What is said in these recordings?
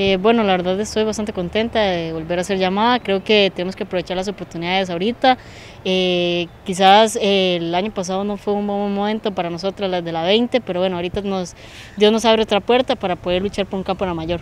Eh, bueno, la verdad estoy bastante contenta de volver a ser llamada. Creo que tenemos que aprovechar las oportunidades ahorita. Eh, quizás eh, el año pasado no fue un buen momento para nosotros, las de la 20, pero bueno, ahorita nos, Dios nos abre otra puerta para poder luchar por un campo en la mayor.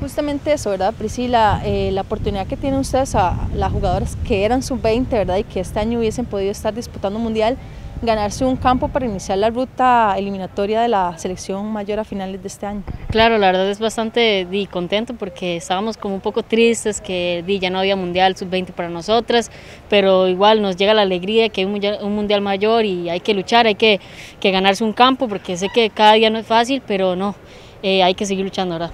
Justamente eso, ¿verdad, Priscila? la oportunidad que tienen ustedes a las jugadoras que eran sub-20, ¿verdad? Y que este año hubiesen podido estar disputando un mundial, ganarse un campo para iniciar la ruta eliminatoria de la selección mayor a finales de este año. Claro, la verdad es bastante di, contento porque estábamos como un poco tristes que di, ya no había mundial sub-20 para nosotras, pero igual nos llega la alegría que hay un mundial, mayor y hay que luchar, hay que, que, ganarse un campo porque sé que cada día no es fácil, pero no, eh, hay que seguir luchando, ¿verdad?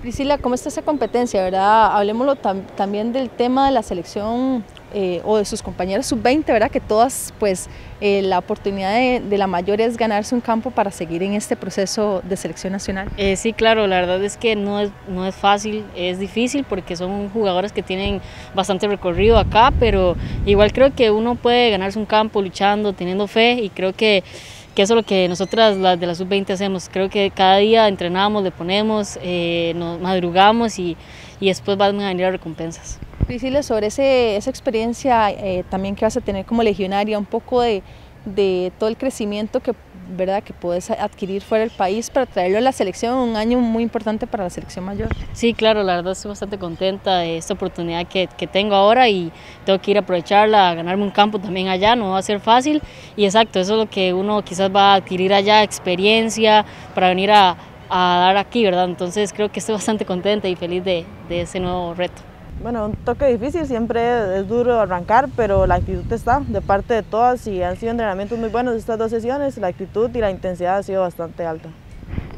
Priscila, ¿cómo está esa competencia, verdad? Hablemoslo también del tema de la selección eh, o de sus compañeros sub-20, ¿verdad? Que todas, pues, eh, la oportunidad de, la mayor es ganarse un campo para seguir en este proceso de selección nacional. Eh, sí, claro, la verdad es que no es, no es fácil, es difícil porque son jugadores que tienen bastante recorrido acá, pero igual creo que uno puede ganarse un campo luchando, teniendo fe y creo que que eso es lo que nosotras las de la sub-20 hacemos. Creo que cada día entrenamos, le ponemos, nos madrugamos y, y después van a venir recompensas. Priscila, sobre ese, esa experiencia eh, también que vas a tener como legionaria, un poco de, de, todo el crecimiento que, ¿verdad? que puedes adquirir fuera del país para traerlo a la selección, un año muy importante para la selección mayor. Sí, claro, la verdad estoy bastante contenta de esta oportunidad que, que tengo ahora y tengo que ir a aprovecharla, a ganarme un campo también allá, no va a ser fácil y exacto, eso es lo que uno quizás va a adquirir allá, experiencia para venir a, a dar aquí, ¿verdad? Entonces creo que estoy bastante contenta y feliz de, de ese nuevo reto. Bueno, un toque difícil, siempre es duro arrancar, pero la actitud está de parte de todas y han sido entrenamientos muy buenos estas dos sesiones, la actitud y la intensidad ha sido bastante alta.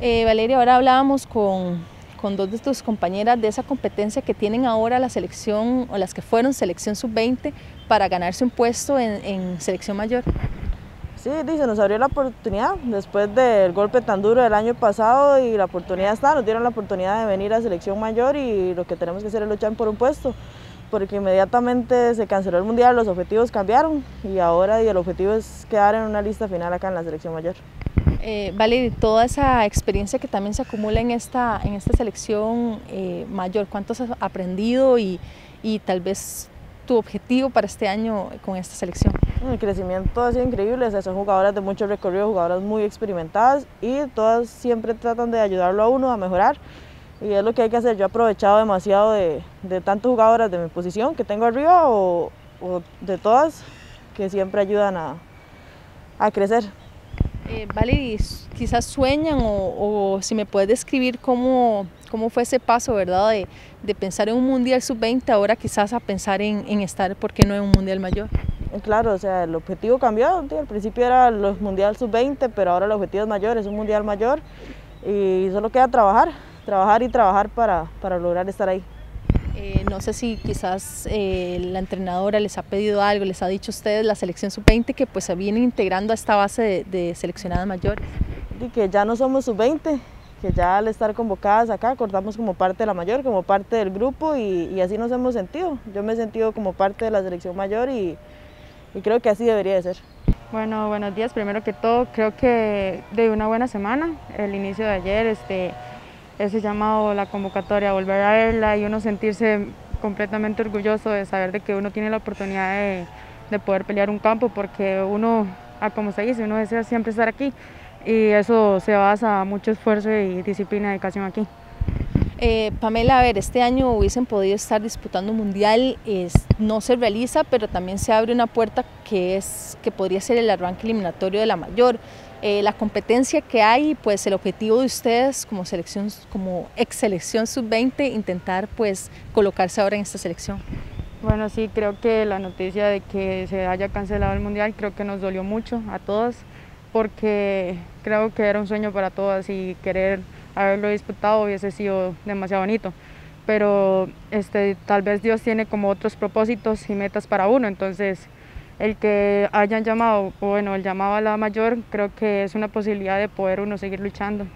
Eh, Valeria, ahora hablábamos con, con dos de tus compañeras de esa competencia que tienen ahora la selección o las que fueron selección sub-20 para ganarse un puesto en, en selección mayor. Sí, se nos abrió la oportunidad después del golpe tan duro del año pasado y la oportunidad está, nos dieron la oportunidad de venir a selección mayor y lo que tenemos que hacer es luchar por un puesto, porque inmediatamente se canceló el mundial, los objetivos cambiaron y ahora y el objetivo es quedar en una lista final acá en la selección mayor. Eh, vale, toda esa experiencia que también se acumula en esta, en esta selección eh, mayor, ¿cuánto has aprendido y, y tal vez tu objetivo para este año con esta selección? El crecimiento ha sido increíble, son jugadoras de mucho recorrido, jugadoras muy experimentadas y todas siempre tratan de ayudarlo a uno a mejorar y es lo que hay que hacer. Yo he aprovechado demasiado de, tantas jugadoras de mi posición que tengo arriba o, de todas que siempre ayudan a, a crecer. Eh, vale, quizás sueñan o, o, si me puedes describir cómo, cómo fue ese paso, ¿verdad? De, de pensar en un Mundial Sub-20 ahora quizás a pensar en, en estar, ¿por qué no en un Mundial Mayor? Claro, o sea, el objetivo cambió, al principio era los Mundial Sub-20, pero ahora el objetivo es mayor, es un Mundial mayor y solo queda trabajar, trabajar y trabajar para, para lograr estar ahí. Eh, no sé si quizás eh, la entrenadora les ha pedido algo, les ha dicho a ustedes la selección sub-20 que pues se viene integrando a esta base de, de seleccionadas mayores. Y que ya no somos sub-20, que ya al estar convocadas acá cortamos como parte de la mayor, como parte del grupo y, y así nos hemos sentido. Yo me he sentido como parte de la selección mayor y, y creo que así debería de ser. Bueno, buenos días. Primero que todo, creo que de una buena semana, el inicio de ayer, este, ese llamado, la convocatoria, volver a verla y uno sentirse completamente orgulloso de saber de que uno tiene la oportunidad de, de poder pelear un campo, porque uno, ah, como se dice, uno desea siempre estar aquí y eso se basa mucho esfuerzo y disciplina y dedicación aquí. Eh, Pamela, a ver, este año hubiesen podido estar disputando un mundial, no se realiza, pero también se abre una puerta que, es, que podría ser el arranque eliminatorio de la mayor. Eh, la competencia que hay, pues el objetivo de ustedes como selección, como ex selección sub-20, intentar pues colocarse ahora en esta selección. Bueno, sí, creo que la noticia de que se haya cancelado el mundial creo que nos dolió mucho a todos, porque creo que era un sueño para todas y querer haberlo disputado hubiese sido demasiado bonito. Pero este, tal vez Dios tiene como otros propósitos y metas para uno, entonces el que hayan llamado, bueno, el llamado a la mayor, creo que es una posibilidad de poder uno seguir luchando.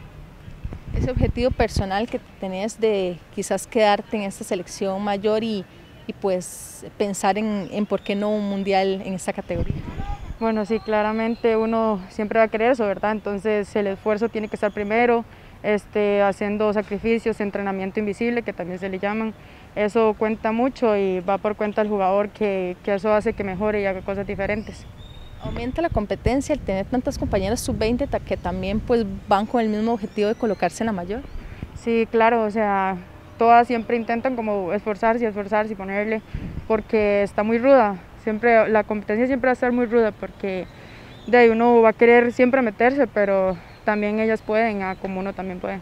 Ese objetivo personal que tenés de quizás quedarte en esta selección mayor y, y pues pensar en, en por qué no un mundial en esta categoría. Bueno, sí, claramente uno siempre va a querer eso, ¿verdad? Entonces el esfuerzo tiene que estar primero, este, haciendo sacrificios, entrenamiento invisible, que también se le llaman. Eso cuenta mucho y va por cuenta del jugador que, que eso hace que mejore y haga cosas diferentes. Aumenta la competencia el tener tantas compañeras sub-20 que también pues, van con el mismo objetivo de colocarse en la mayor. Sí, claro, o sea, todas siempre intentan como esforzarse y esforzarse y ponerle, porque está muy ruda siempre la competencia siempre va a estar muy ruda porque de ahí uno va a querer siempre meterse, pero también ellas pueden, como uno también puede.